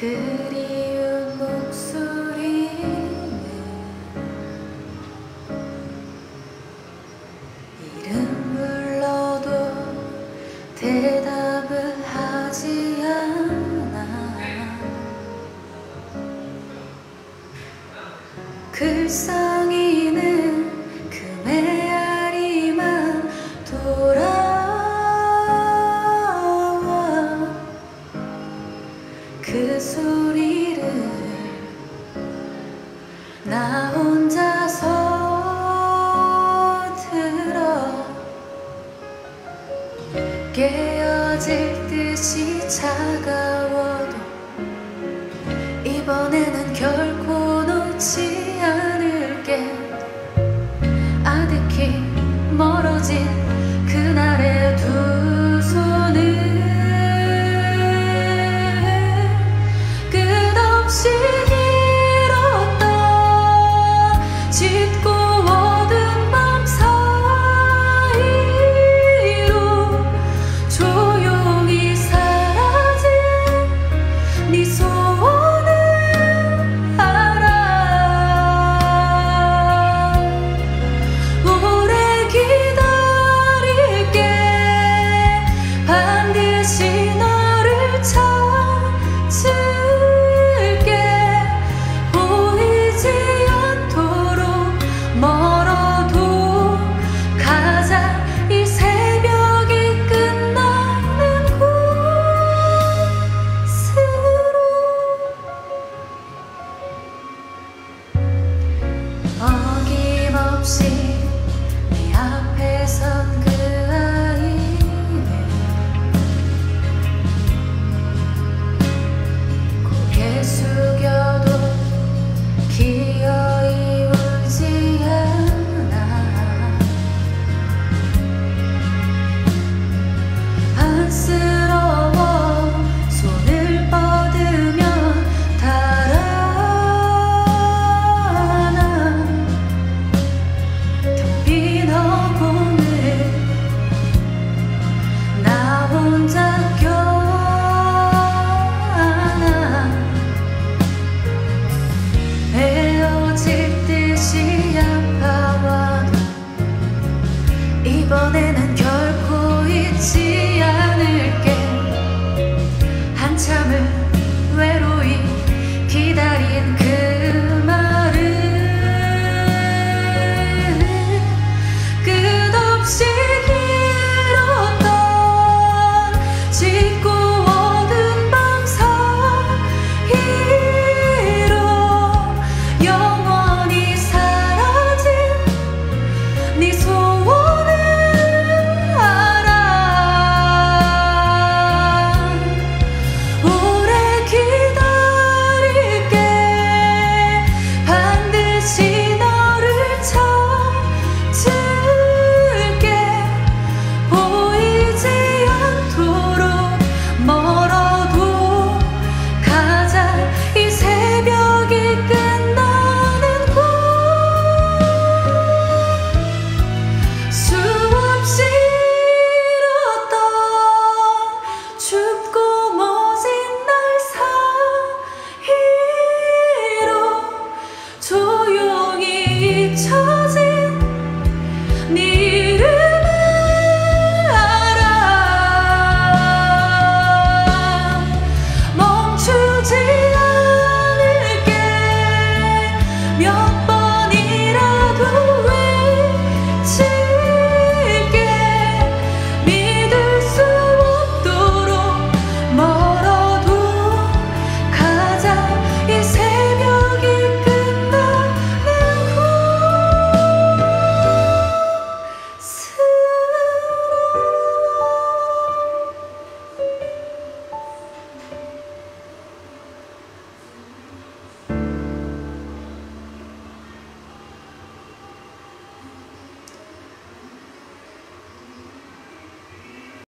그리운 목소리는 이름 불러도 대답을 하지 않아. 글썽 나 혼자서 들어 깨어질 듯이 차가워도 이번에는 놓지